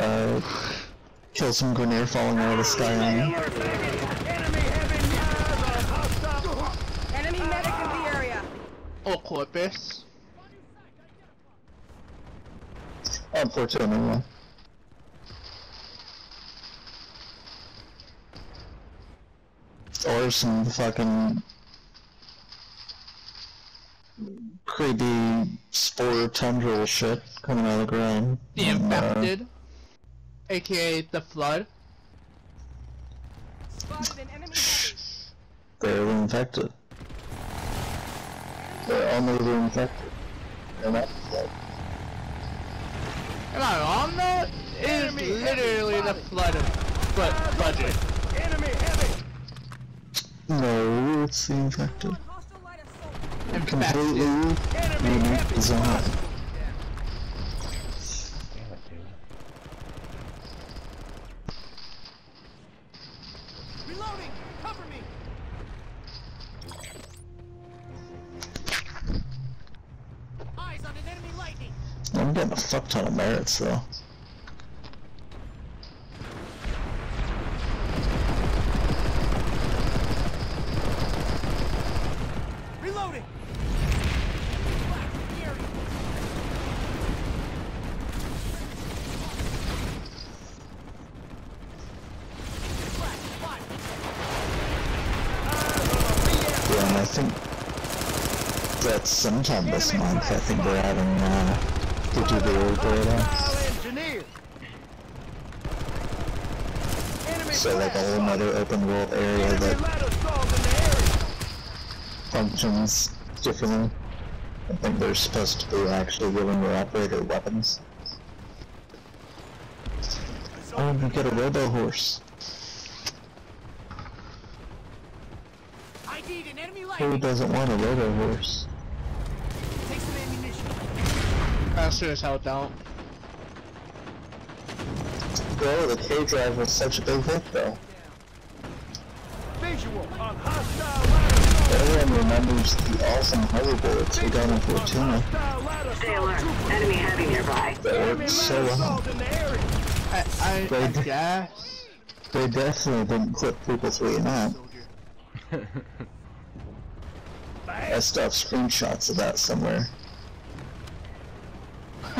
Uh, kill some grenade falling out of the sky on you. Enemy medic in the area. Oh, Corpus. Unfortunately. Or some fucking creepy spore tendril shit coming out of the ground. The And, uh, infected. AKA the flood. Spotted an enemy heavy. they're infected. They're only infected. They're not flood. Am I wrong though? It is literally the flood of but budget. No, it's the infected. Hostile light assault. Completely Infected. unique design. A fuck ton of merits though. Reloading. Yeah, I think that sometime this month, I think they're having uh, to do the old paradise. So like a whole nother open world area that functions differently. I think they're supposed to be actually giving your operator weapons. Oh, you get a robo horse. I need an enemy Who doesn't want a robo horse? I sure as hell don't. Bro, the K drive was such a big hit though. Visual on hostile Everyone remembers the awesome hoverboards we got in Fortuna. Stay alert. Enemy heavy nearby. That worked so well. in. I, I, I guess. They definitely didn't clip people tweeting out. I still have screenshots of that somewhere.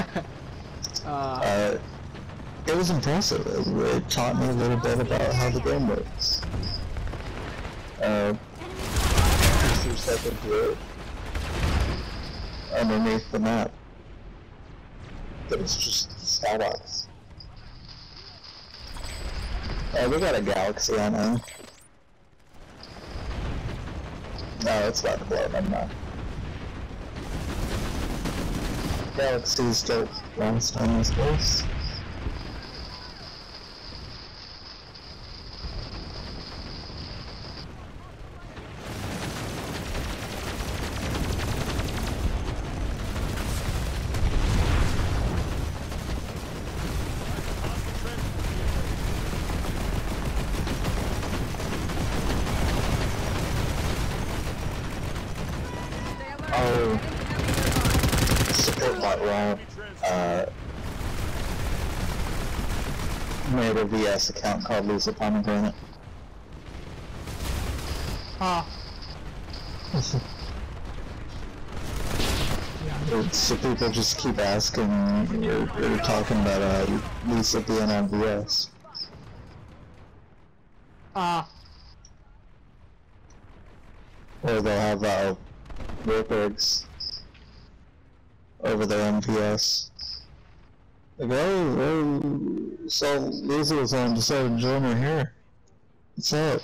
Uh, Uh, it was impressive. It, it taught me a little bit about how the game works. Uh, two seconds through. Underneath the map. But it's just skybox. Uh, we got a galaxy on there. No, it's about to blow, never mind. Galaxy still last on this place. Stay alert. Oh. Enemy support bot raw uh made a VS account called Lisa Pomegranate. huh. So people just keep asking or, or talking about uh Lisa being on VS. Uh, Or they'll have uh workers over their MPS. Oh so Lisa was on decided to join her here. What's up?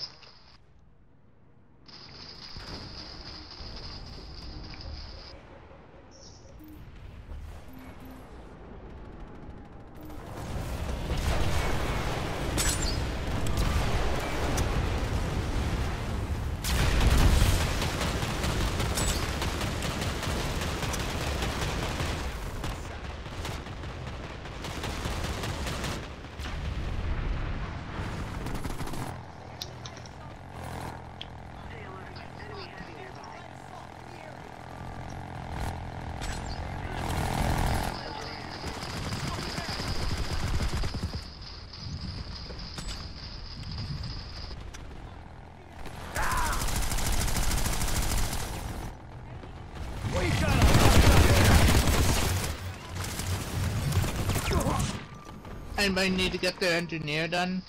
Anybody need to get their engineer done?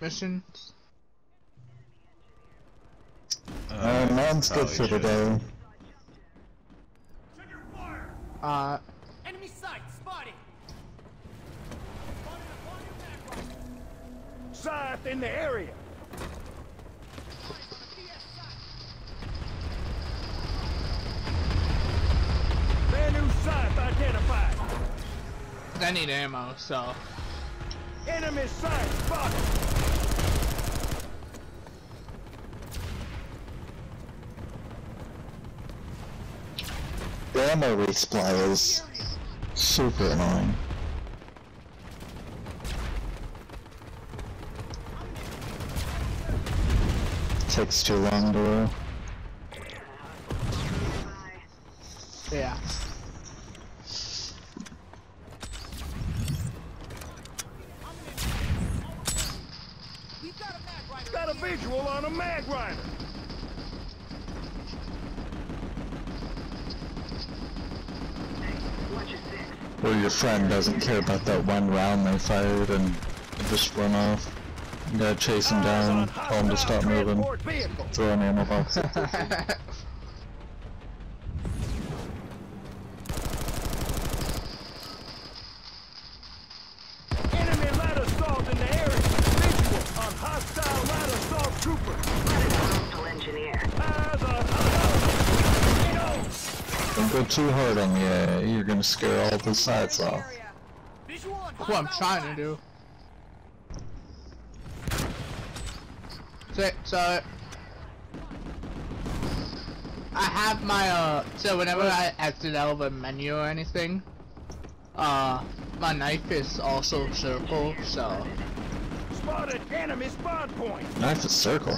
Missions? Uh, mine's good for should. today. Uh, Enemy Scythe spotted. Scythe in the area. Brand new scythe identified. I need ammo, so. Enemy Scythe spotted. The ammo resupply is super annoying. Takes too long to roll. Yeah. Got a visual on a Magrider. Watch your six. Or your friend doesn't care about that one round they fired and just run off. You gotta chase him down, tell him to stop moving, throw an ammo box. Enemy light assault in the area. Visual on hostile light assault trooper. Hostile engineer. The hostile. Don't go too hard on the AA, eh? you're gonna scare all the Scythes off. What I'm trying to do. So, so I have my uh so whenever I exit out of a menu or anything, uh my knife is also circle, so Spotted enemy spawn point. Knife is circle.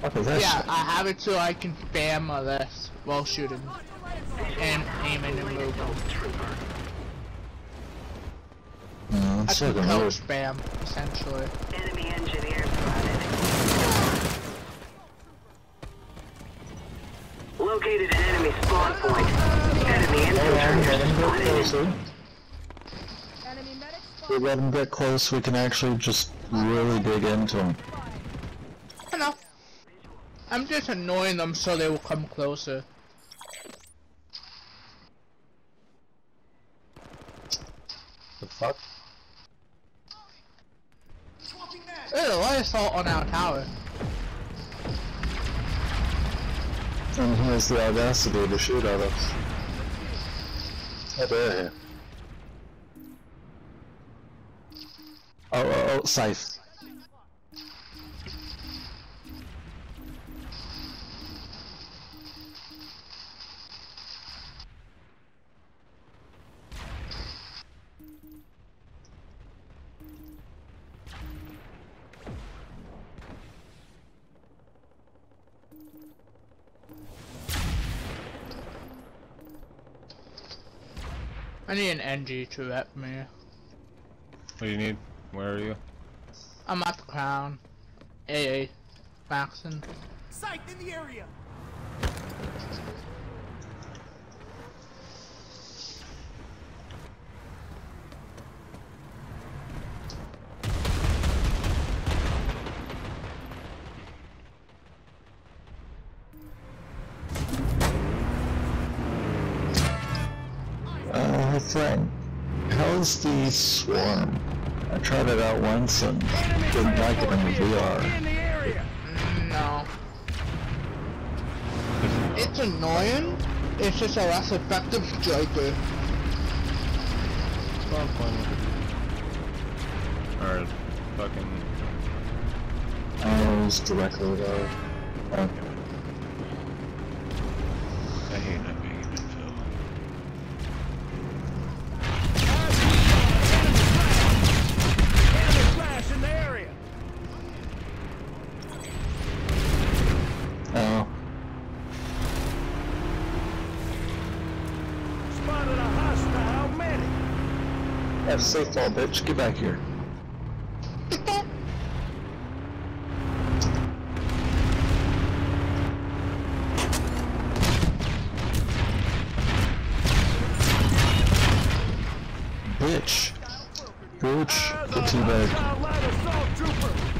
What is that yeah, shit? I have it so I can spam this while shooting and aiming and moving. No, I it's can like a spam essentially. Enemy engineer spotted. Located an enemy spawn point. Enemy infiltrator spotted. closer. Enemy medic If we let him get close, we can actually just really dig into him. I know. I'm just annoying them so they will come closer. The fuck? There's a light assault on our tower. And he has the audacity to shoot at us. How dare he? Oh, oh, oh, Scythe. NG to rep me. What do you need? Where are you? I'm at the crown. AA. Maxon. Scythe in the area. Uh, Frank, how's the swarm? I tried it out once and didn't like it in the VR. Area. No. It's annoying. It's just a less effective striker. Spawn point. Or fucking. It was directly there. Oh, I hate not being in infill. Enemy flash in the area. oh. Spotted a hostile medic. Have safe fall, bitch. Get back here. bitch. Bitch. Eyes Get on too bad. hostile light assault trooper.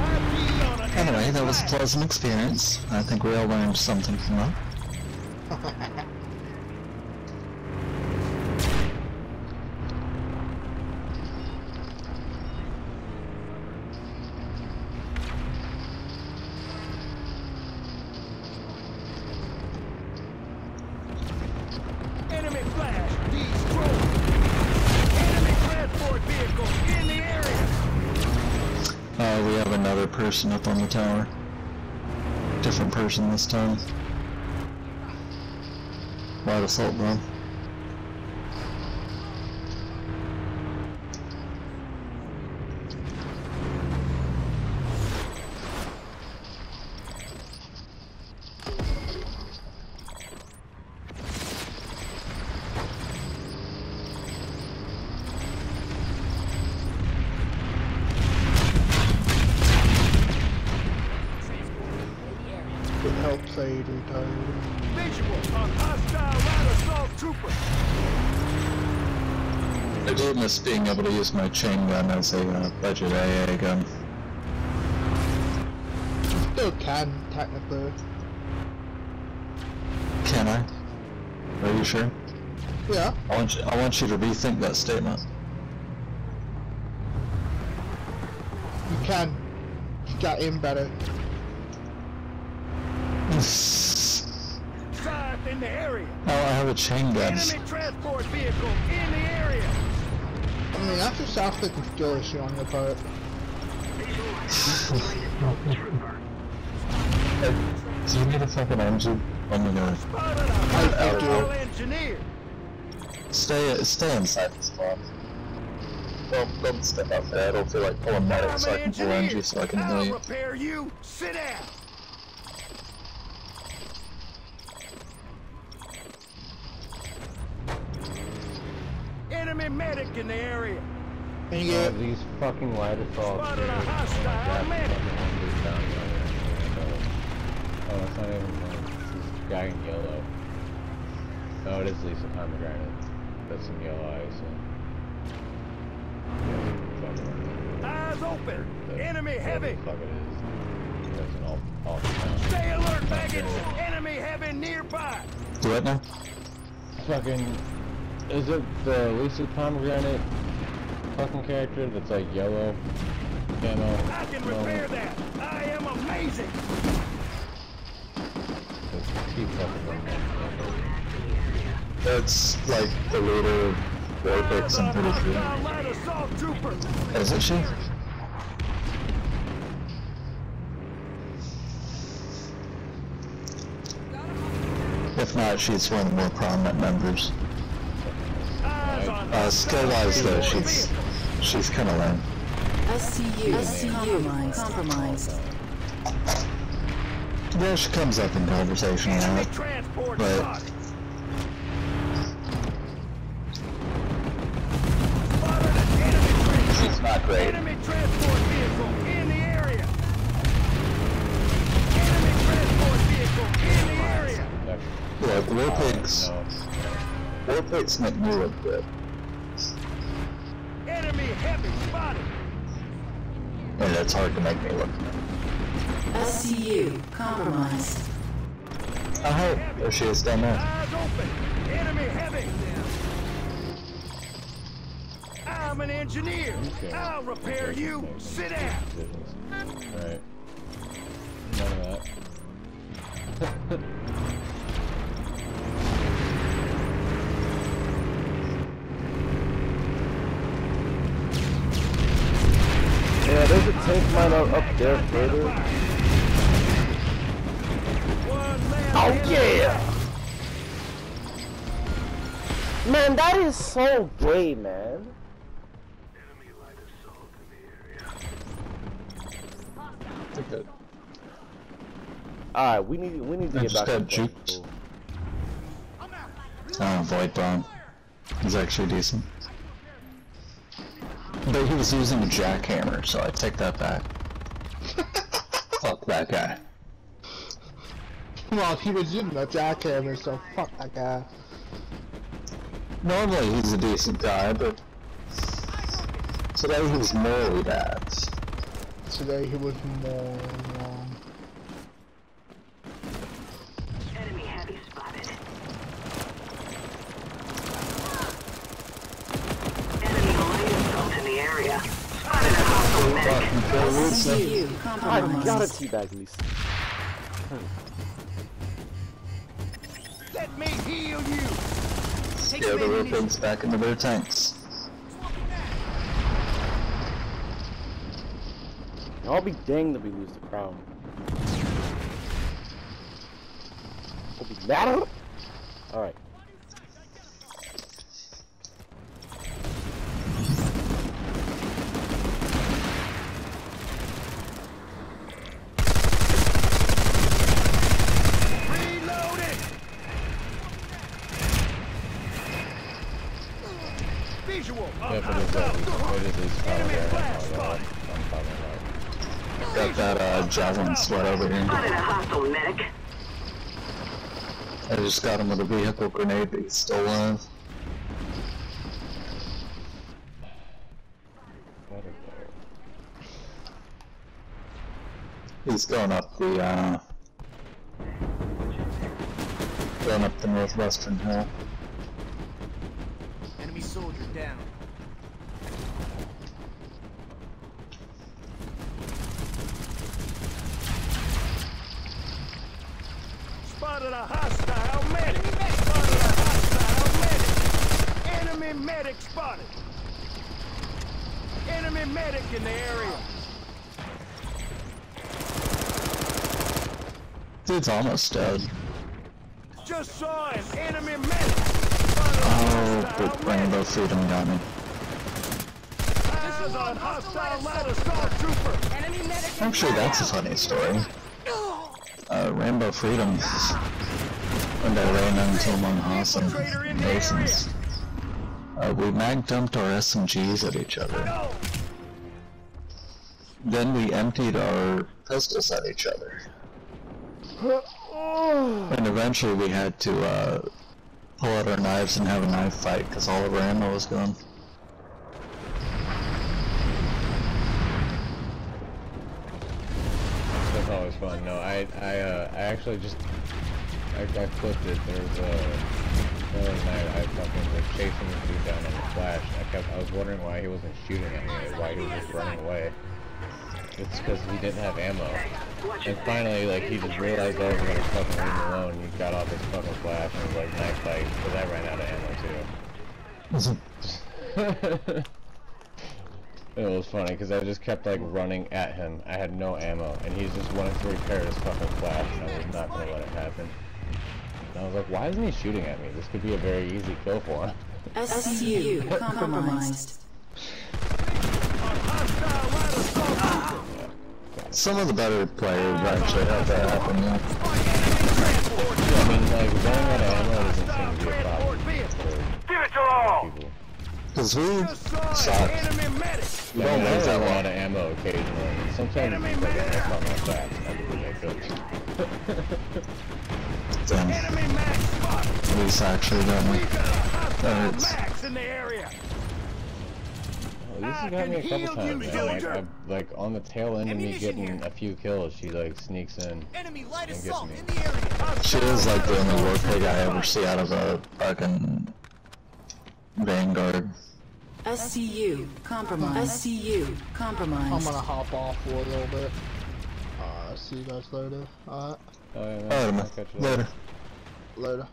ID on an Anyway, that was a pleasant experience. I think we all learned something from that. Enemy flash, destroyed. Enemy transport vehicle in the area. Uh, we have another person up on the tower. Different person this time. Light assault, bro. Aid retired. Visual on hostile light assault trooper. I do miss being able to use my chain gun as a uh, budget AA gun. Still can, technically. Can I? Are you sure? Yeah. I want you, I want you to rethink that statement. You can. You got aim better. Oh, in the area. I have a chain gun. Enemy transport vehicle in the area. I mean, that's a self-thinking skill issue on your part. Do you need a fucking engine? Oh my god. Spotted a I hostile do. engineer. Stay, stay inside the spawn. Don't, don't step out there. I don't feel like pulling medic I'm so I can pull engineer. NG so I can I'll heal you. repair you. Sit down. Enemy medic in the area. And you Uh, these fucking light assaults. Spotted a hostile medic. fucking one dude down there. Oh, it's not even one. This guy in yellow. No, it is Lisa Pomegranate. That's in yellow eyes. So. Yeah, Eyes open. The- Enemy heavy. fuck it is. That's an all, all town. Stay alert, baggage. Enemy heavy nearby. Do it now? Fucking. Is it the Lisa Pomegranate fucking character that's like yellow? Camo? I can No, repair that. I am amazing. it's- He fucking went That's like the leader of Warpigs, I'm pretty Hostile sure. light. Isn't she? If not, she's one of the more prominent members. Eyes Uh, hostile skill-wise though, she's, she's kinda lame. SCU, SCU compromised. compromised. Yeah, she comes up in conversation a Enemy lot. transport Right. spotted. Spotted an enemy transport. She's not great. Enemy transport vehicle in the area. Enemy transport vehicle in the area. Look, Warpigs, Warpigs make me look good. Enemy heavy spotted. And it's hard to make me look good. SCU compromised. Oh hey, there she is down there. Eyes open. Enemy heavy. I'm an engineer. Okay. I'll repair you. Sit down. Right. None of that. Yeah, there's a tank mine up, up there further. Oh yeah! Man, that is so gay, man. Alright, we need we need to I get back to juked. Uh, Void Bomb. He's actually decent. But he was using a jackhammer, so I take that back. Fuck that guy. Well, he was using a jackhammer, so fuck that guy. Normally he's a decent guy, but today he was morally bad. Today he was more wrong. Enemy heavy spotted. Enemy light assault in the area. Spotted a hostile medic. SCU I gotta compromised. teabag these. Let me heal you. Yeah, the weapons back into their tanks. I'll be danged if we lose the crown. I'll be mad at him. Alright. Reloaded. Visual. on Yeah, but it's uh, hostile. it is his Enemy power flash I'm spotted. talking about. Got that uh, javelin sweat over here. Spotted a hostile medic. I just got him with a vehicle grenade that he's still alive. Let it go. He's going up the, uh... Going up the northwestern hill. Enemy soldier down. Spotted a hostile medic. Spotted a hostile medic. Enemy medic spotted. Enemy medic in the area. Dude's almost dead. Just saw him. Enemy medic. Oh, hostile but medic. Rainbow Freedom got me. Eyes on hostile light assault trooper. Enemy medic in Actually, that's a funny story. Uh, Rainbow Freedom. When I ran into him on Hassan Masons. Uh, we mag dumped our SMGs at each other. Then we emptied our pistols at each other. And eventually we had to, uh, pull out our knives and have a knife fight because all of our ammo was gone. I, I, uh, I actually just, I, I flipped it. There was a, the other night I fucking was chasing this dude down on the flash. and I kept, I was wondering why he wasn't shooting at me, why he was just running away. It's because he didn't have ammo. And finally, like, he just realized I was gonna fucking leave him alone. He got off his fucking flash and was like, knife fight, because I ran out of ammo too. It was funny because I just kept like running at him. I had no ammo, and he's just wanting to repair his fucking flash, and I was not gonna let it happen. And I was like, why isn't he shooting at me? This could be a very easy kill for him. SCU compromised. Hostile light assault trooper. Some of the better players actually have that happen, yeah. I mean, like running out of ammo doesn't seem to be a problem Give it to all. For people. Because we Just saw suck. an enemy medic. We I don't mean, I make run that a lot of ammo occasionally. and Sometimes it's like a half on my fast, and I can do that good. Damn, Enemy max spotted. Luis actually got me. We got a max in the area. Well, this I has got me a couple times. you. Like. I, like on the tail end of me getting here. a few kills, she like sneaks in Enemy light and gets me. the area. She is like the only war pig I ever see out of a fucking Vanguard. SCU compromised. SCU compromise. I'm gonna hop off for a little bit. Uh, see you guys later. Alright, Oh, yeah, man. Alright, I'll man. catch you Later. later.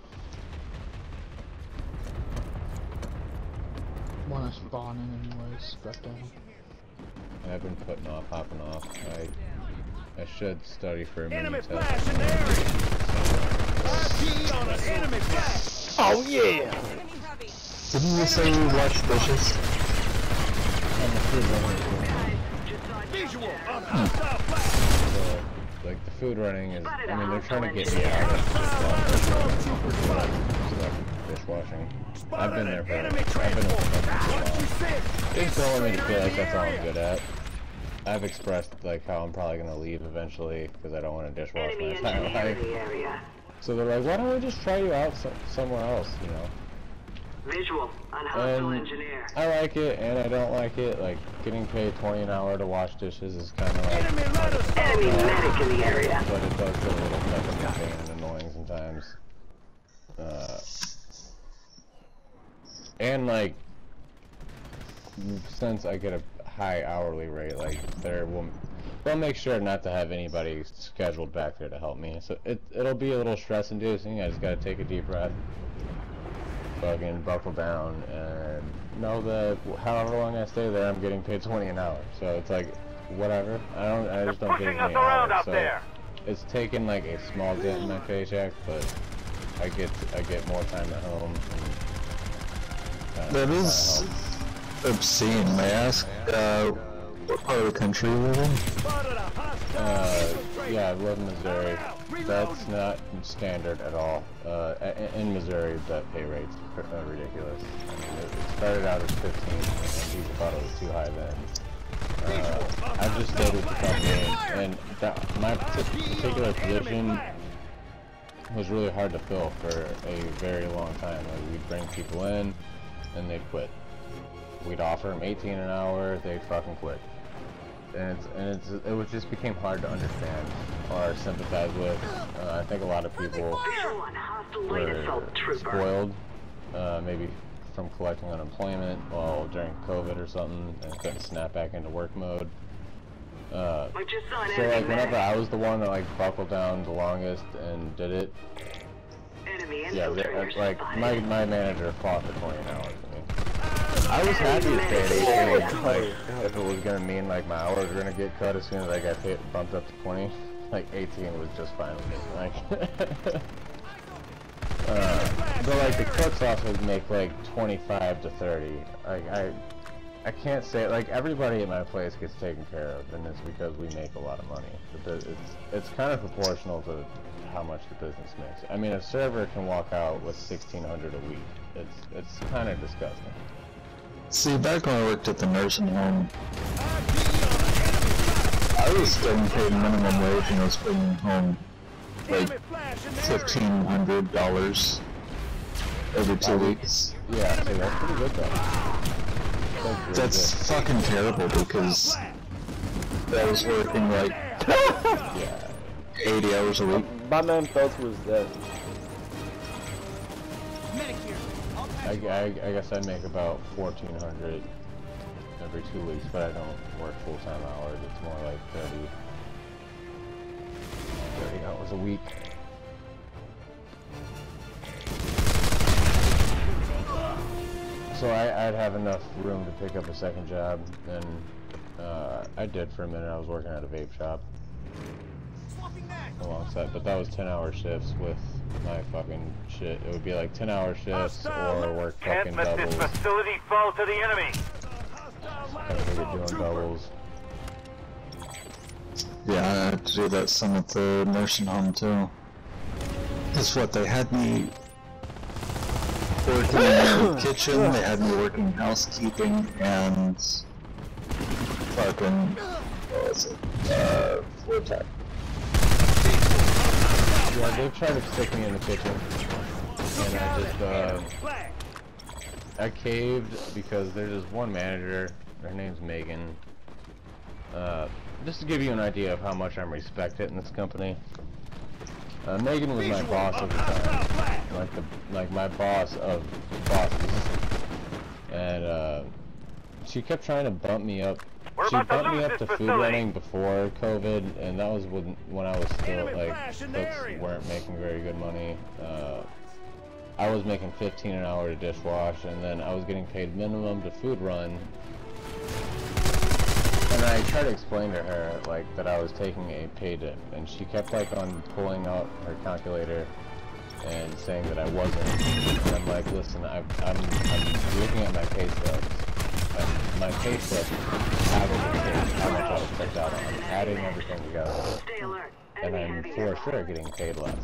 Wanna spawn in anyways, goddamn. I've been putting off hopping off. I I should study for a minute. Enemy flash in the area. RP on an enemy flash. Oh yeah! Enemy heavy. Didn't you say you washed dishes? Visual on Hmm. hostile flash. So, like the food running is. I mean, they're trying to get me out of it. So dishwashing. I've been there for, I've been in transport. this company What for a while. said? They just don't want me to feel like that's all I'm good at. I've expressed like how I'm probably gonna leave eventually because I don't want to dishwash my entire engineer in life. the area. So they're like, why don't we just try you out so somewhere else, you know? Visual on hostile And engineer. I like it and I don't like it. Like getting paid 20 an hour to wash dishes is kind of like, Enemy letters. Enemy medic in the area. but it does get a little fucking pain and annoying sometimes. Uh, and like, since I get a high hourly rate, like there will, they'll make sure not to have anybody scheduled back there to help me. So it it'll be a little stress inducing. I just gotta take a deep breath, fucking buckle down, and know that however long I stay there, I'm getting paid 20 an hour. So it's like, whatever. I don't. I just don't get as many hours. So it's taken like a small dent in my paycheck, but I get I get more time at home. And, uh, That kinda is helps. obscene. May I ask, uh, what part of the country you live in? Spotted a hostile Uh, yeah, I live in Missouri. That's not standard at all. Uh, in Missouri, that pay rate's uh, ridiculous. I mean, it, started out as 15, and people thought it was too high then. Uh, I just stayed with the company, and that, my particular position was really hard to fill for a very long time. Like, we'd bring people in, and they'd quit. We'd offer them 18 an hour, they'd fucking quit and it's, and it's it was just became hard to understand or sympathize with. Uh, I think a lot of people Visual on hostile were spoiled, uh, maybe from collecting unemployment while during COVID or something, and couldn't snap back into work mode. Uh, I just saw an so like whenever. I was the one that like buckled down the longest and did it, yeah, they, infiltrator uh, like my my manager fought for 20 an hour for me. I was happy to stay at 18, like, if it was gonna mean like my hours were gonna get cut as soon as I got hit, bumped up to 20, like 18 was just fine with me. Like, uh, but like the cooks also make like 25 to 30. Like I, I can't say like everybody at my place gets taken care of, and it's because we make a lot of money. But the- it's it's kind of proportional to how much the business makes. I mean, a server can walk out with 1,600 a week. It's it's kind of disgusting. See, back when I worked at the nursing home, I was getting paid minimum wage and I was bringing home like Enemy flash in the area. fifteen hundred dollars every two weeks. Yeah, so that's pretty good though. That's, That's fucking terrible because I was working like. Yeah. eighty hours a week. My man thought was that. I, I, I guess I make about 1,400 every two weeks, but I don't work full-time hours. It's more like 30, 30 hours a week. So I, I'd have enough room to pick up a second job, and uh, I did for a minute. I was working at a vape shop alongside, but that was 10-hour shifts with my fucking shit. It would be like 10-hour shifts or work fucking doubles. facility fall to the enemy. I figured doing doubles. Yeah, I had to do that some at the nursing home too. Is what they had me working in the kitchen, they had me working housekeeping and fucking what was it? Uh floor tech. Yeah, they tried to stick me in the kitchen, and I just, uh, I caved because there's this one manager, her name's Megan. Uh, just to give you an idea of how much I'm respected in this company. Uh, Megan was my boss at the time, like the, like my boss of bosses, and uh, she kept trying to bump me up. We're she bumped me up to food facility. running before COVID, and that was when when I was still like flash in the folks weren't making very good money. Uh, I was making 15 an hour to dishwash, and then I was getting paid minimum to food run. And I tried to explain to her like that I was taking a pay dip, and she kept like on pulling out her calculator and saying that I wasn't. And I'm like, listen, I, I'm I'm looking at my pay stubs. And my pay stubs have indicated how much I was checked out on. I'm adding everything together, and I'm for sure getting paid less.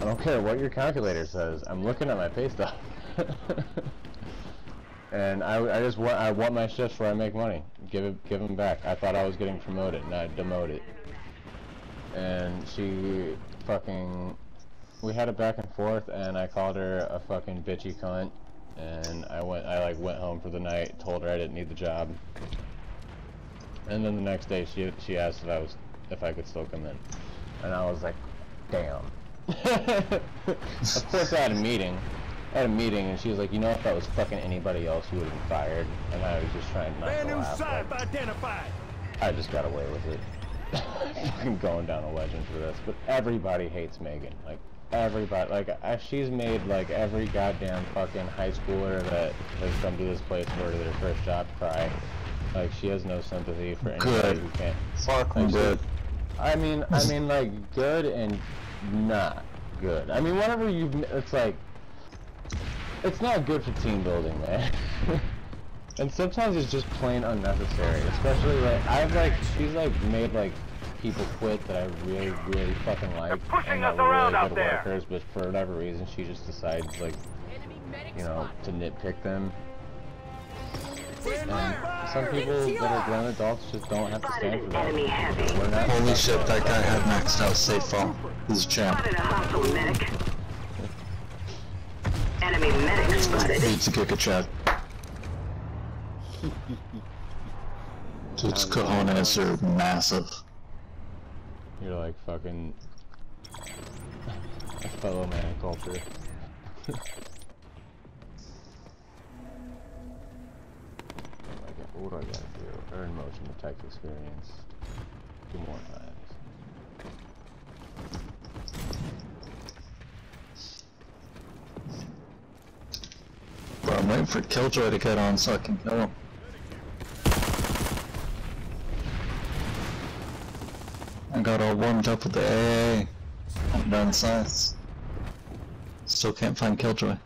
I don't care what your calculator says. I'm looking at my pay stub. and I, I just want I want my shifts where I make money. Give it give them back. I thought I was getting promoted, not demoted. And she fucking we had a back and forth, and I called her a fucking bitchy cunt. And I went I like went home for the night, told her I didn't need the job. And then the next day she she asked if I was if I could still come in, and I was like, damn. of course I had a meeting. I had a meeting and she was like, you know if that was fucking anybody else you would have been fired. And I was just trying not Brand to laugh. but identified. I just got away with it. I'm going down a legend for this. But everybody hates Megan. Like everybody like I, she's made like every goddamn fucking high schooler that has come to this place for their first job cry. Like she has no sympathy for anybody Good. who can't Fucking Like, good. I mean, I mean, like good and not good. I mean, whenever you, it's like, it's not good for team building, man. and sometimes it's just plain unnecessary. Especially like I've like she's like made like people quit that I really, really fucking like and that were really good workers, but for whatever reason she just decides like, you know, to nitpick them. And some people that are grown adults just don't have to stand for that. Enemy. We're not Holy shit, that guy had maxed out safe phone. He's a champ. Spotted a medic. Enemy medic spotted. Beats a kick a chat. Dude's cojones are massive. You're like fucking a fellow man culture. Got- what do I gotta do? Earn motion detect experience. Two more times. Bro, I'm waiting for Killjoy to get on so I can kill him. I got all warmed up with the AA. I'm down south. Still can't find Killjoy.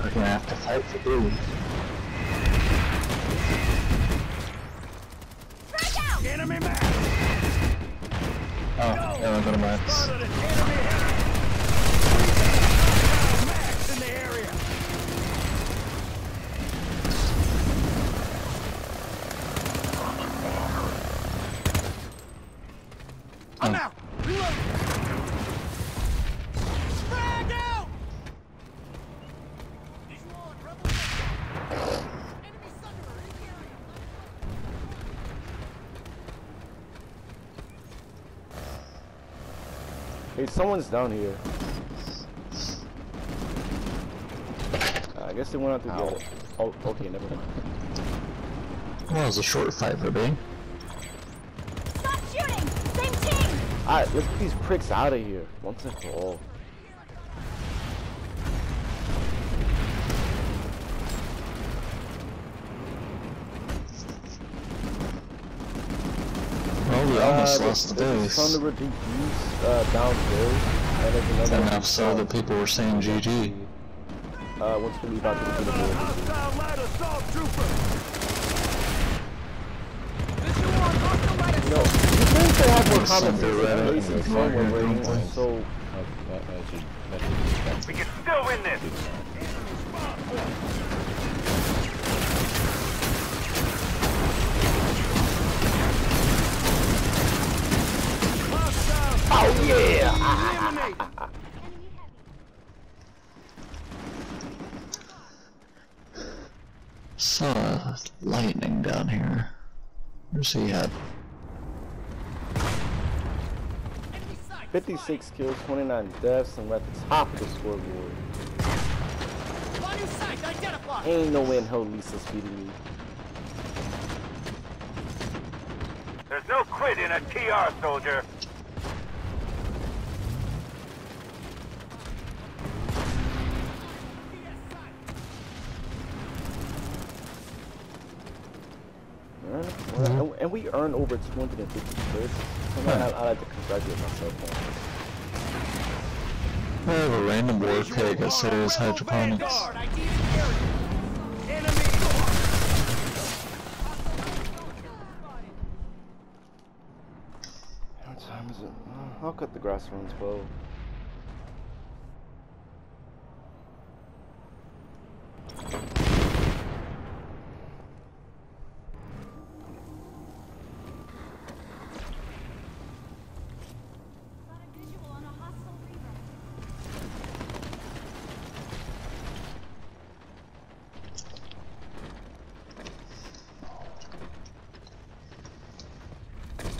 We're gonna have to fight for dude. Enemy max. Oh, yeah, I'm gonna max. Spotted an enemy heavy. Max in the area. I'm out. Reload. Frag out. Hey, someone's down here. Uh, I guess they went out to get it. Oh, okay, never mind. Well, it was a short fight for me. Stop shooting! Same team! Alright, let's get these pricks out of here. Once and for all. Well, we almost Uh, lost the there's a base. ton uh, downstairs. And there's another one Enough so that people were saying GG. Uh, once we leave out the the door. Hostile light assault trooper. You know, you think they have more common Something sense than and basic the somewhere fire where don't you play. so We can still win this. Oh yeah! Eliminate. Saw lightning down here. Where's he at? 56 kills, 29 deaths, and we're at the top of the scoreboard. Ain't no way in hell Lisa's beating me. There's no quit in a TR, soldier. And we earn over 250 clicks. So I, I like to congratulate myself on this. I have a random war pig at Serious Hydroponics. Vanguard, I need an area. Enemy. What time is it? I'll cut the grass around 12. Got a visual on a hostile Reaver.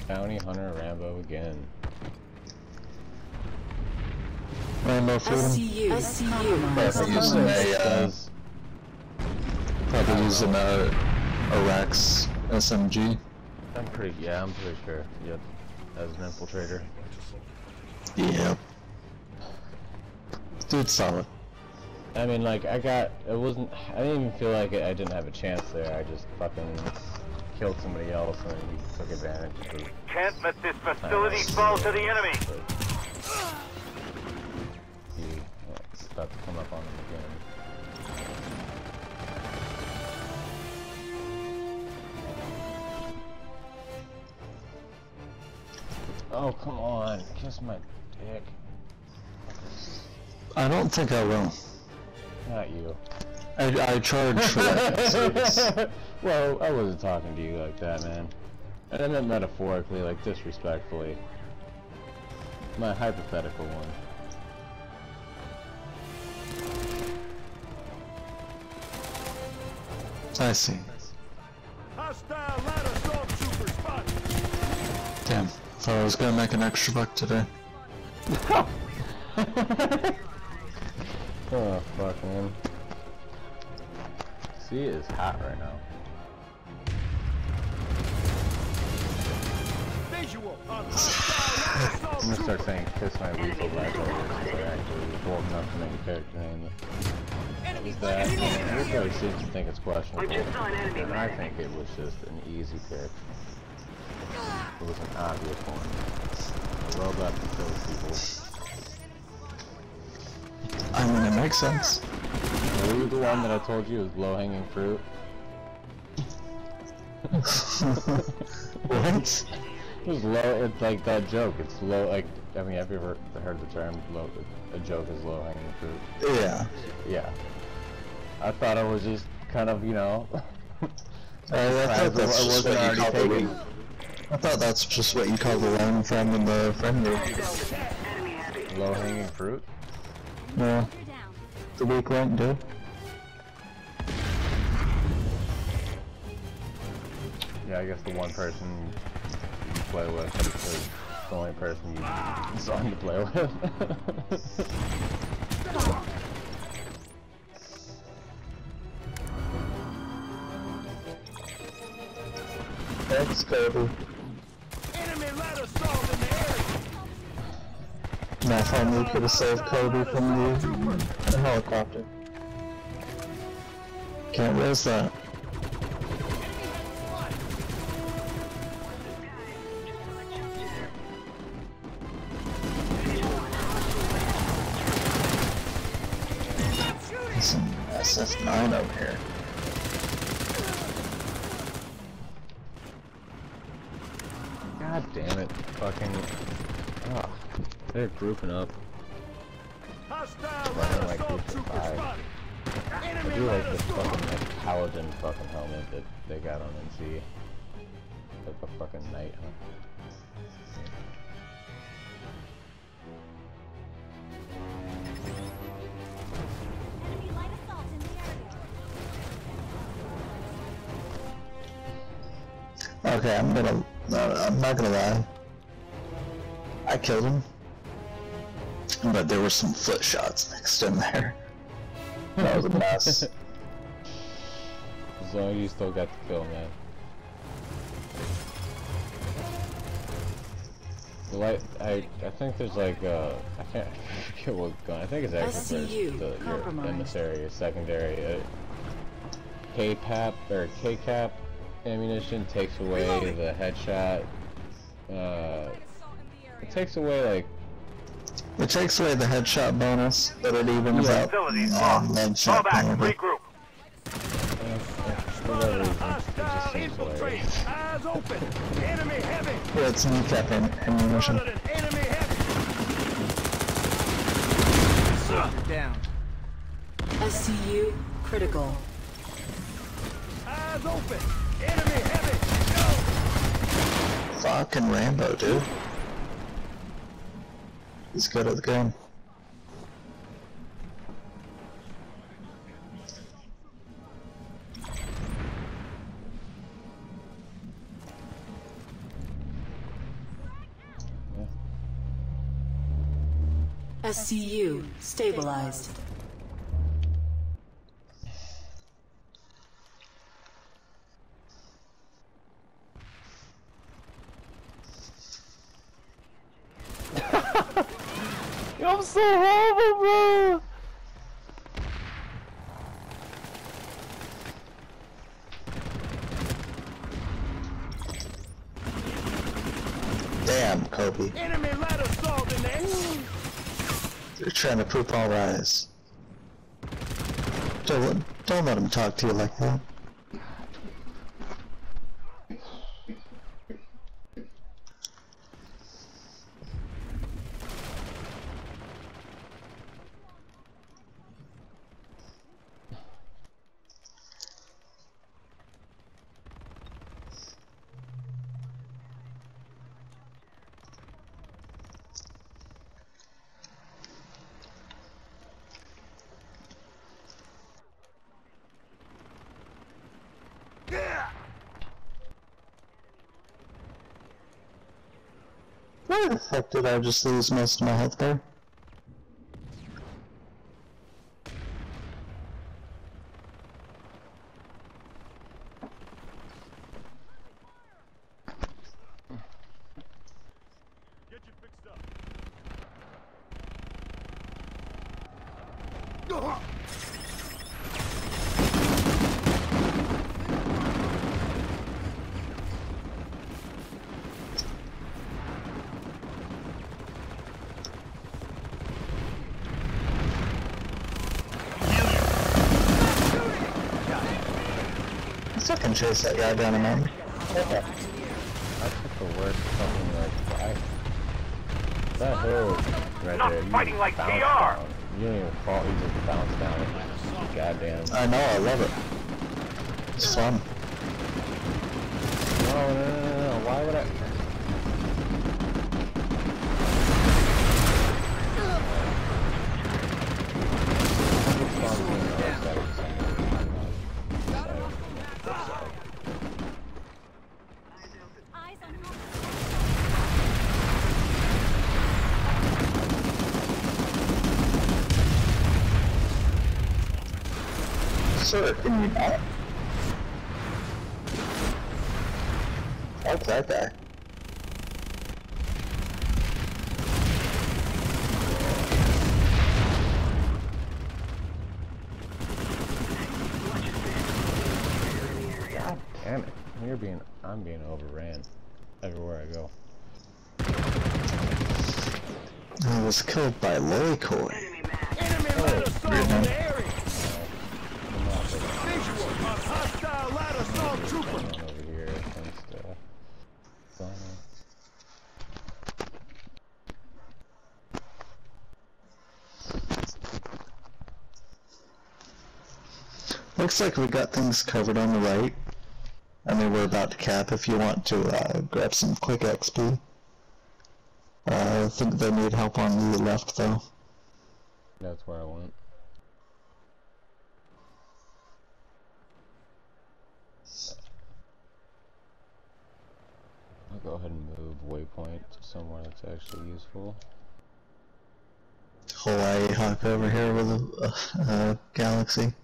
Bounty Hunter Rambo again. Rainbow Freedom. SCU Probably compromised. using a, uh, probably using a, a Rex SMG. I'm pretty, yeah, I'm pretty sure. Yep. As an infiltrator. Yeah. Dude, solid. I mean, like, I got, it wasn't, I didn't even feel like I didn't have a chance there. I just fucking killed somebody else and then he took advantage of the Can't let this facility fall to the enemy. He, Oh, come on. Kiss my dick. I don't think I will. Not you. I, I charge for that. well, I wasn't talking to you like that, man. And I meant metaphorically, like disrespectfully. My hypothetical one. I see. Hostile ladder stormtrooper spotted. Damn. Thought I was gonna make an extra buck today. Oh, fuck, man. See, is hot right now. I'm gonna start saying kiss my lethal rifle because I actually bold enough to make a character name that is that. Everybody seems to think it's questionable, I and I think it was just an easy pick. It was an obvious one. A robot that kills people. I mean, it makes sense. Were you the one that I told you was low-hanging fruit? what? It was low, it's like that joke, it's low, like, I mean, have you ever heard the term, low, a joke is low-hanging fruit? Yeah. Yeah. I thought I was just kind of, you know, I surprised I wasn't already call the taken. link. I thought that's just what you call the lone friend in the friend group. Low-hanging fruit. Yeah. The weak link, dude. Yeah, I guess the one person you play with is the only person you designed to play with. Thanks, Kobe. If only we could have saved Kobe from the, the helicopter. Can't raise that. Not gonna lie. I killed him, but there were some foot shots mixed in there. That was a mess. As long as you still got the kill, man. The light, I, I think there's like, uh, I can't I forget what gun, I think it's actually SCU, first, the, your compromised. emissary, secondary, uh, K-PAP, or K-CAP, ammunition takes away the headshot. Uh, it takes away like It takes away the headshot bonus, but it evens Yeah. out Facilities lost. headshot Fall back. Regroup. for whatever reason, it just Hostile seems infiltrate. hilarious. Eyes open. Enemy heavy. Yeah, it's kneecap am- ammunition. Spotted an enemy heavy. Down. SCU critical. Eyes open. Enemy heavy. Fucking Rambo, dude. He's good at the game. SCU stabilized. I'm so horrible, bro. Damn, Kobe. Enemy ladder assault in there. You're trying to poop all eyes. Don't, let- don't let him talk to you like that. I just lose most of my health there? Let's fucking chase that guy down a mountain. I took the worst fucking like I that hill right Not there. You fighting like bounce TR. down. You don't even fall. You just bounce down. Goddamn. I know, I love it. It's fun. No, no, no, no, no. Why would I? Eyes on hostile. Sir, can you not? Fuck that guy. God damn it! You're being. I'm being overran. Everywhere I go. I was killed by Loikoi. Enemy ladder assault in the area. I'm off it. Visual. A hostile ladder assault trooper. Going over here against uh. Ghana. Looks like we got things covered on the right. I mean, we're about to cap if you want to uh, grab some quick XP. Uh, I think they need help on the left though. That's where I went. I'll go ahead and move waypoint to somewhere that's actually useful. Hawaii hop over here with a, a, a galaxy.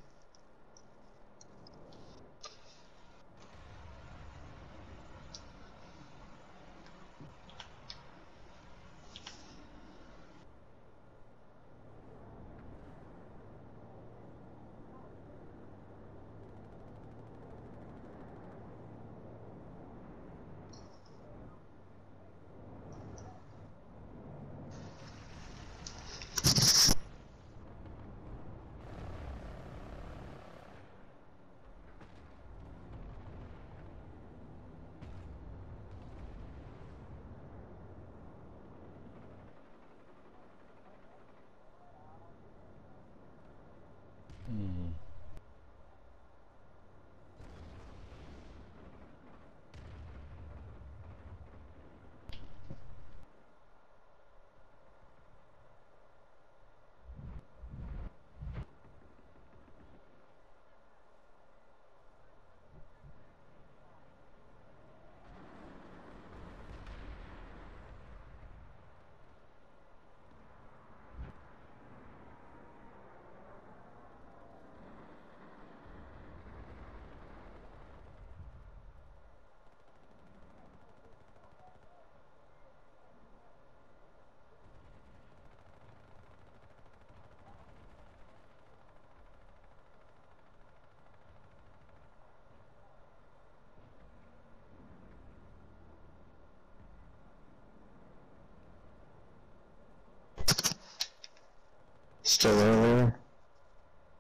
Still earlier.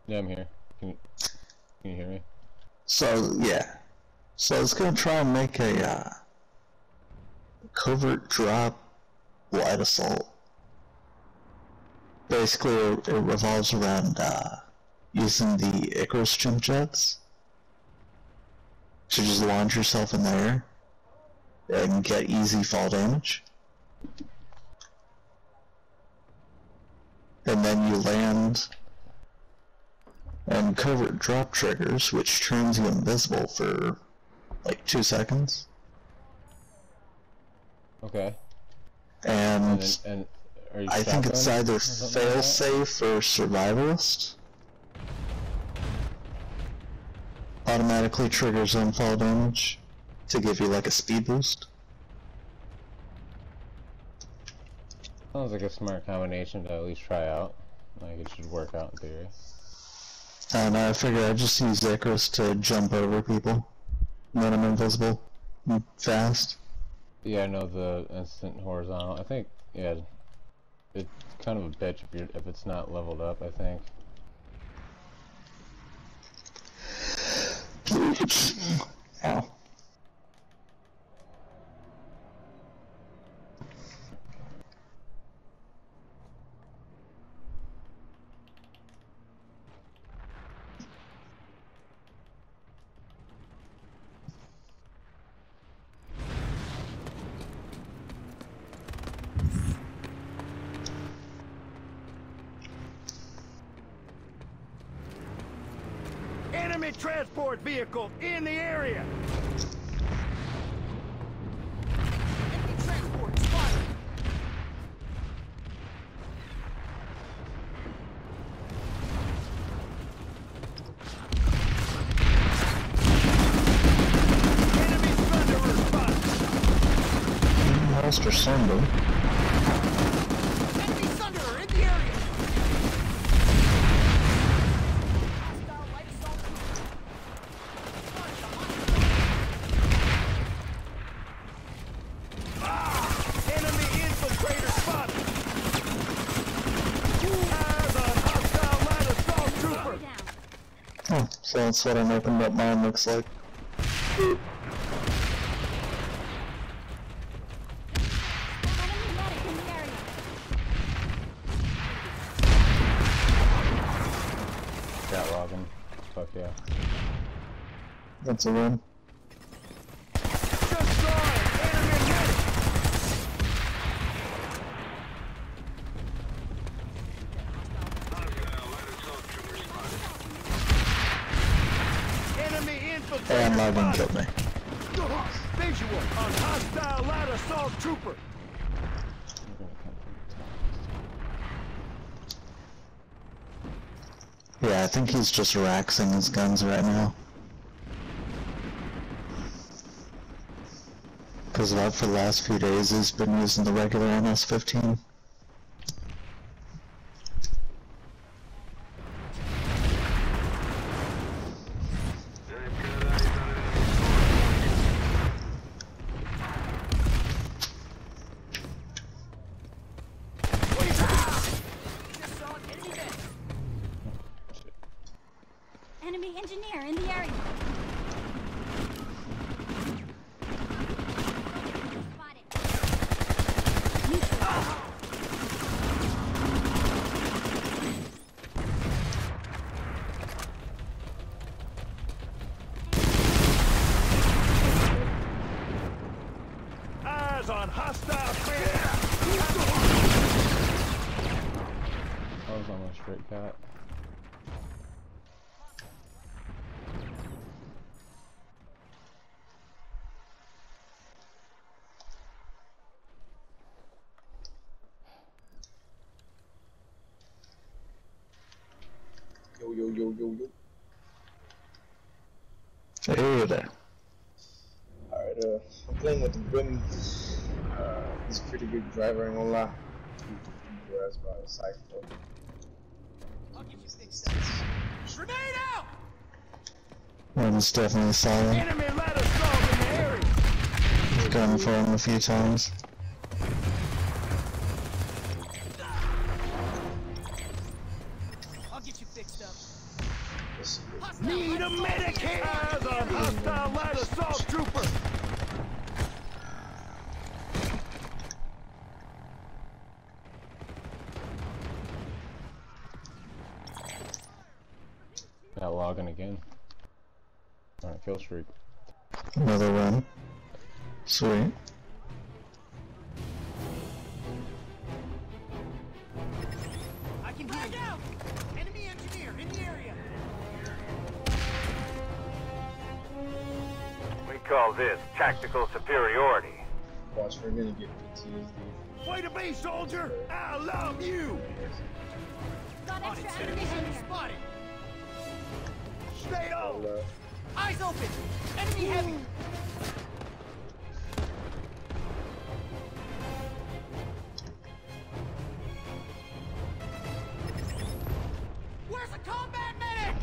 Yeah, I'm here. Can you, can you hear me? So yeah, so I was gonna try and make a uh, covert drop light assault. Basically, it, it revolves around uh, using the Icarus jump jets to just launch yourself in the air and get easy fall damage. And then you land and covert drop triggers, which turns you invisible for like two seconds. Okay. And, And, and are you I think it's either something like fail safe or survivalist. Automatically triggers on fall damage to give you like a speed boost. Sounds like a smart combination to at least try out. Like it should work out in theory. And I figure I'd just use Icarus to jump over people. And then I'm invisible. and Fast. Yeah, I know the instant horizontal. I think yeah, it's kind of a bitch if you're if it's not leveled up. I think. Ow. Enemy transport vehicle in the area. Enemy transport spotted. Enemy Sunderer spotted. Monster Thunder. Enemy Sunderer in the area. Hostile light assault Ah! Enemy infiltrator spotted. Eyes on hostile light assault trooper. Oh, so that's what an opened up mine looks like. Enemy medic in the area. Got him. Fuck yeah. That's a win. Just saw it. Enemy medic. Enemy infiltrator And that one spotted. killed me. Visual on hostile light assault trooper. Yeah, I think he's just raxing his guns right now. Because about for the last few days he's been using the regular MS-15. Enemy engineer in the area. Spotted. Eyes on hostile player. I was almost straight cat. Yo. Hey there. Alright, uh, I'm playing with the Grim. Uh, he's a pretty good driver, ain't gonna lie. Whereas by the cycle. Grenade out! That was definitely solid. Enemy light assault in the area. I've gone for him a few times. Alright, kill streak. Another one. Sweet. I can hear you! Enemy engineer in the area! We call this tactical superiority. Watch, we're gonna get PTSD. Way to be, soldier! I love you! Got extra its enemy ammunition heavy spotted! Stay on! Eyes open! Enemy heavy! Where's the combat medic?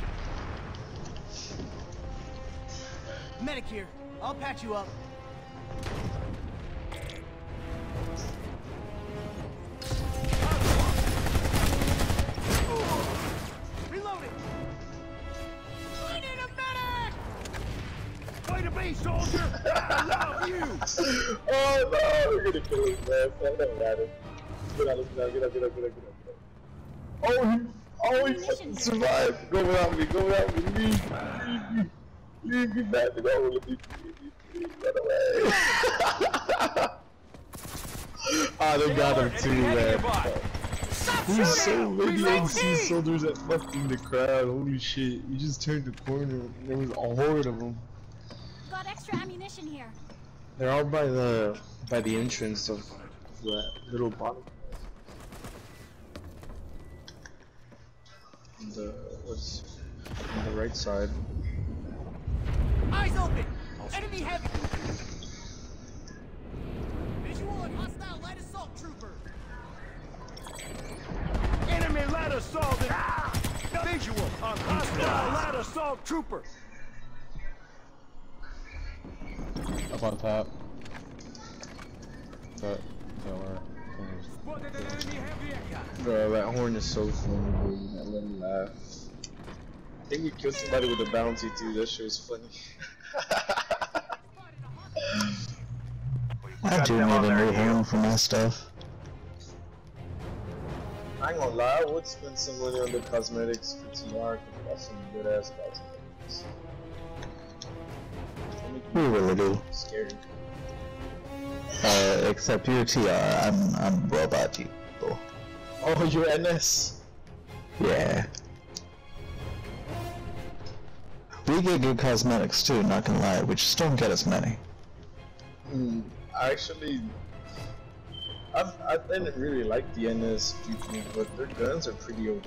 Medic here. I'll patch you up. No, we're gonna kill him, man. That doesn't matter. Get up, get up, get up, get up, get up, get up, get up. Oh, he, oh, he fucking survived. Go without me, go without me. Leave, leave me. Leave me back to go with me. Run away. Ah, they got him too, man. There's so many overseas soldiers that fucking the crowd. Holy shit. You just turned the corner and there was a horde of them. Got extra ammunition here. They're all by the by the entrance of the little bottom. On the what's on the right side. Eyes open! Enemy heavy! Visual on hostile light assault trooper! Enemy light assault! Ah! Visual on hostile light assault trooper! Up on top. But, nowhere. Spotted an enemy heavy aircraft! Bro, that horn is so funny. I let me laugh. I think we killed somebody with a bounty too. That shit was funny. I do need a new horn for my stuff. I ain't gonna lie, I would spend some money on the cosmetics for TR because that's some good ass cosmetics. We really do. Scary. Uh, except your TR, I'm, I'm robot people. Oh, you're NS? Yeah. We get good cosmetics too, not gonna lie, we just don't get as many. Mm, I actually, I I didn't really like the NS people, but their guns are pretty OP.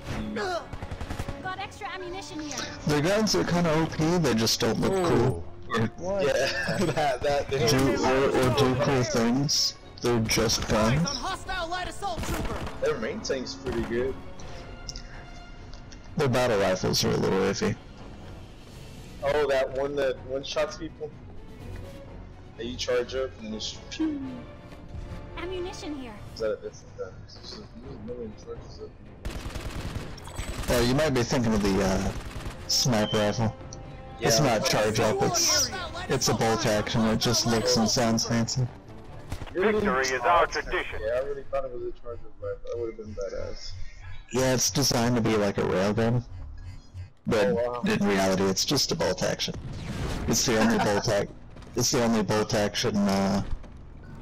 Got extra ammunition here. Their guns are kinda OP, they just don't look cool. Or, Yeah, that that they do, or, or do cool things. They're just Eyes guns. on hostile light assault trooper! Their main tank's pretty good. Their battle rifles are a little iffy. Oh, that one that one shots people. That you charge up and it's pew. Ammunition here. Is that a different gun? It's just a million charges up. Well, you might be thinking of the, uh, sniper rifle. It's not charge up, it's, it's a bolt action, it just looks and sounds fancy. Victory is our tradition. Yeah, I really thought it was a charger rifle. That would have been badass. Yeah, it's designed to be like a railgun. But Oh, wow. in reality, it's just a bolt action. It's the only bolt act. It's the only bolt action uh,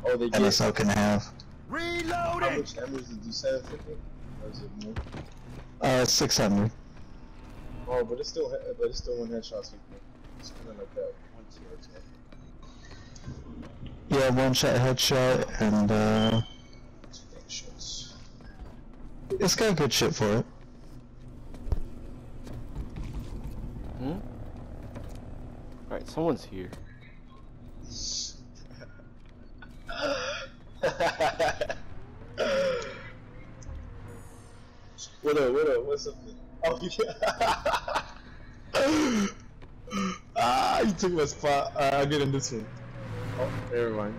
Oh, they get NSO can have. how Reloading! much damage did you say? 50? Or is it more? Uh, 600. Oh, but it's still, he- but it's still one headshot. So it's kind like that one two or two. Yeah, one shot headshot, and uh, Two headshots. it's got good shit for it. Hmm? Alright, someone's here. what up? What up? What's up? Oh yeah. ah, you took my spot. Uh, I'll get in this one. Oh, never mind.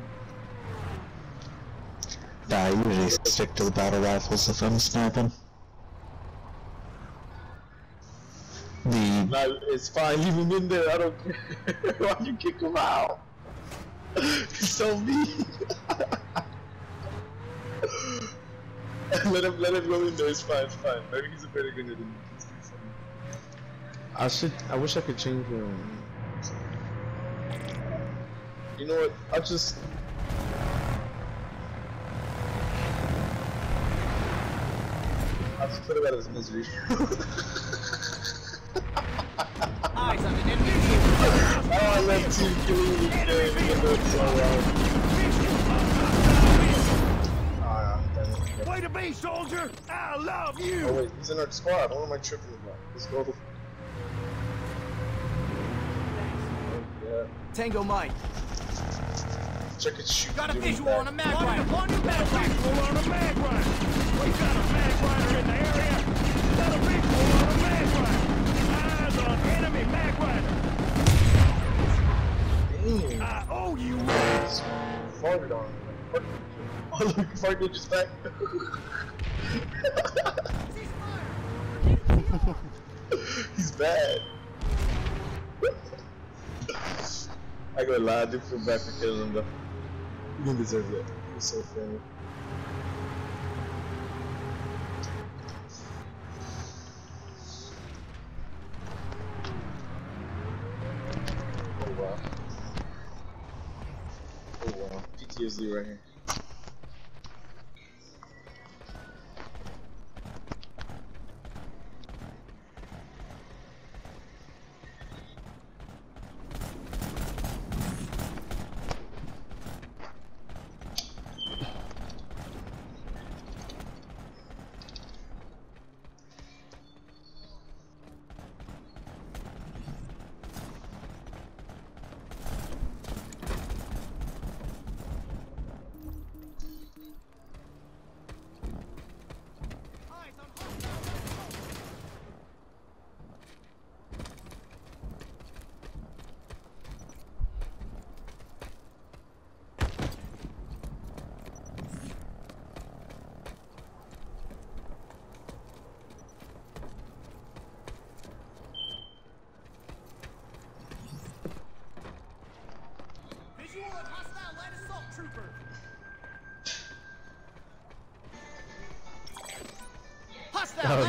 Nah, I usually stick to the battle rifles if I'm sniping. The Nah, it's fine. Leave him in there. I don't care. Why you kick him out? He's so mean. let him let him go in there. It's fine. It's fine. Maybe he's a better gunner than me. It's pretty funny. I should. I wish I could change him. You know what? I'll just. I'll just put him out of his misery. Eyes on an enemy. oh, I love team killing this game. even so wrong. Ah. Way to be, soldier! I love you! Oh wait, he's in our squad. What am I tripping about? Let's go. Yeah. Tango Mike. Check it, shoot. Got a visual on a mag rider. Upon your Magrider. Visual on a Magrider. We got a Magrider in the area. Got a visual on a mag rider. Eyes on enemy Magrider. Damn. I owe you. He's farted on. him. Oh look, Fargo just back. He's bad. I go lie, I do feel bad for killing him though. He didn't deserve that. He's so funny. Oh wow. Oh wow. PTSD right here.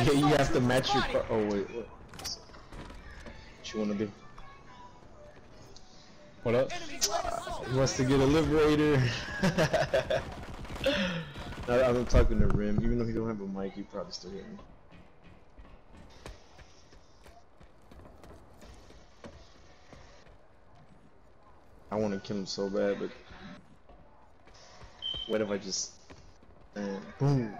Yeah, you have to match your car. Oh wait, what? What you wanna do? What up? Enemies. He wants to get a liberator. I'm talking to Rim. Even though he don't have a mic, he probably still hear me. I want to kill him so bad, but what if I just and boom?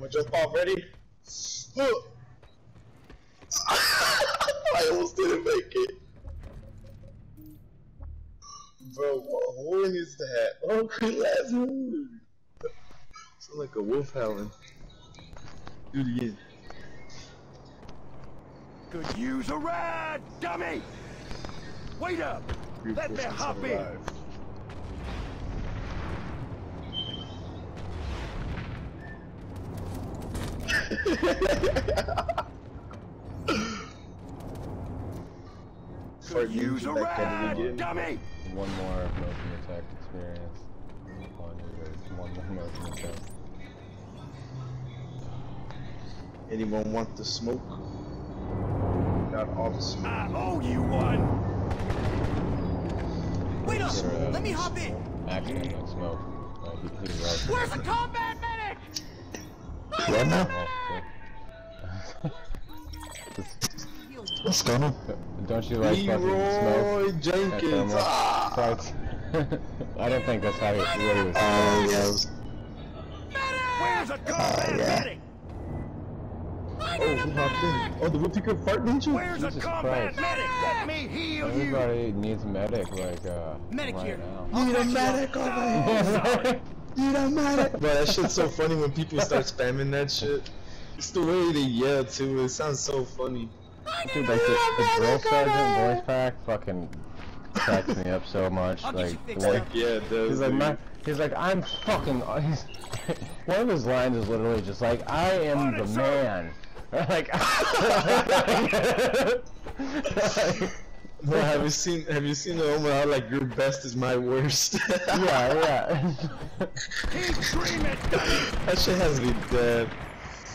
I'm gonna jump off. Ready? I almost didn't make it. Bro, what is that? Oh, great last horn. Sound like a wolf howling. Do it again. Could use a ride, dummy. Wait up. Let me hop in. Arrived. Could use a back at it ride, again. dummy. One more motion attack experience. On you guys. One more motion attack. Anyone want the smoke? Got all the smoke. I owe you one. Wait up. Let me hop in. Actually, no smoke. Uh, he, he Where's the combat medic? What now? What's going on? Don't you like fucking Leroy smoke? Jenkins. Ah! sights? I don't think that's how he really was. Oh, yeah. it was- Where's a combat yeah. medic? Oh, who hopped in? Oh, the Whippicker fart ninja? Where's a Jesus combat Christ. medic? Let me heal you. Everybody needs a medic, like, uh, Medic right here. now. Need a medic over here. Need a medic. Bro, that shit's so funny when people start spamming that shit. It's the way they yell too. It sounds so funny. Dude, like the, the drill sergeant voice pack, fucking cracks me up so much. like, like Yeah, it does. he's like dude. my, he's like I'm fucking. He's, one of his lines is literally just like I am the man. like. Well, have you seen have you seen the one where like your best is my worst? yeah, yeah. that shit has to be dead.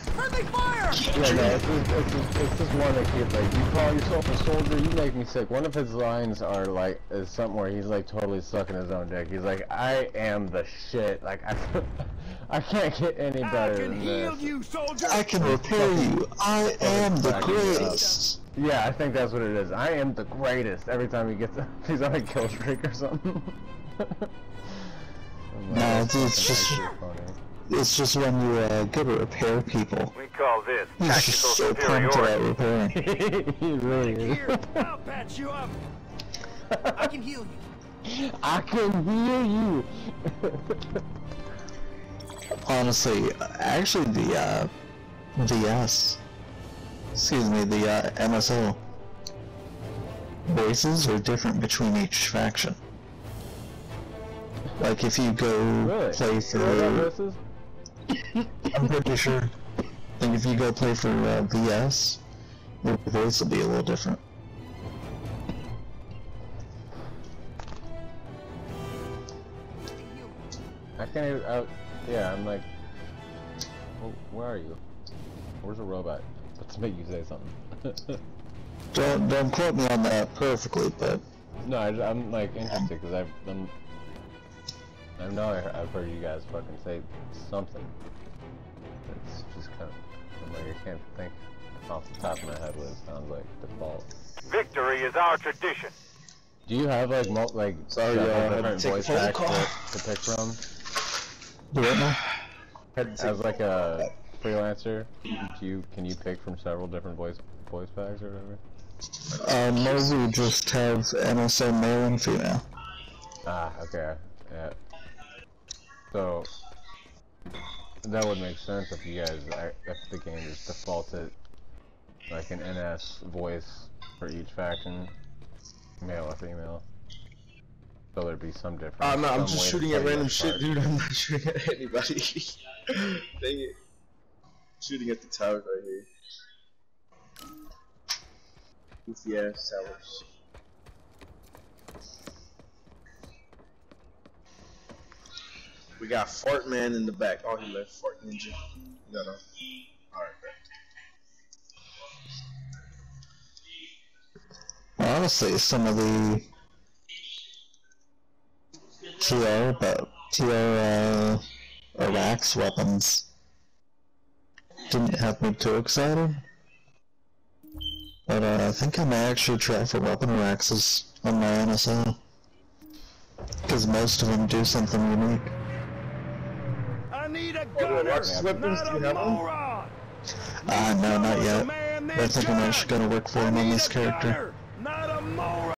Friendly fire! Yeah, no, it's just, it's, just, it's just one that keeps like, you call yourself a soldier, you make me sick. One of his lines are like, is something where he's like totally sucking his own dick. He's like, I am the shit. Like, I, I can't get any better than this. you, soldier! I can repair you. I am the greatest. Yeah, I think that's what it is. I am the greatest. Every time he gets, he's on a kill streak or something. No, it's, it's just it's just when you uh, go to repair people. We call this He's tactical just so pumped about superiority. repairing. he really is. Here, I'll patch you up. I can heal you. I can hear you. Honestly, actually, the uh, VS, excuse me, the uh, NSO voices are different between each faction. Like if you go Really? play You I'm pretty sure. Think if you go play for uh, VS, your voice will be a little different. I can't even. I, yeah, I'm like. Well, where are you? Where's the robot? Let's make you say something. Don't don't quote me on that perfectly, but no, I, am like interested because I've I'm, I know I, I've heard you guys fucking say something. It's just kind of. I'm like I can't think off the top of my head what it sounds like default. Victory is our tradition. Do you have like mul like Sorry, several uh, I had to different take a voice phone tracks to, to pick from? do it. As like a freelancer, do you can you pick from several different voice voice packs or whatever? Uh, no, we just have NSO male and female. Ah, okay, yeah. So that would make sense if you guys, if the game just defaulted like an NS voice for each faction, male or female. So there'd be some difference. Uh, no, I'm just shooting at random shit, part. dude. I'm not shooting at anybody. Dang it. Shooting at the towers right here. Goofy ass towers. We got Fart Man in the back. Oh, he left Fart Ninja. No, no. Alright, Honestly, some of the TR, but TR uh, Iraq's weapons didn't have me too excited. But uh, I think I may actually try for weapon Iraqs on my NSO. Because most of them do something unique. I need Oh, weapons, not do you have them? moron. Ah, no, not yet. But I think I'm actually gonna work for him on this character. Not a moron.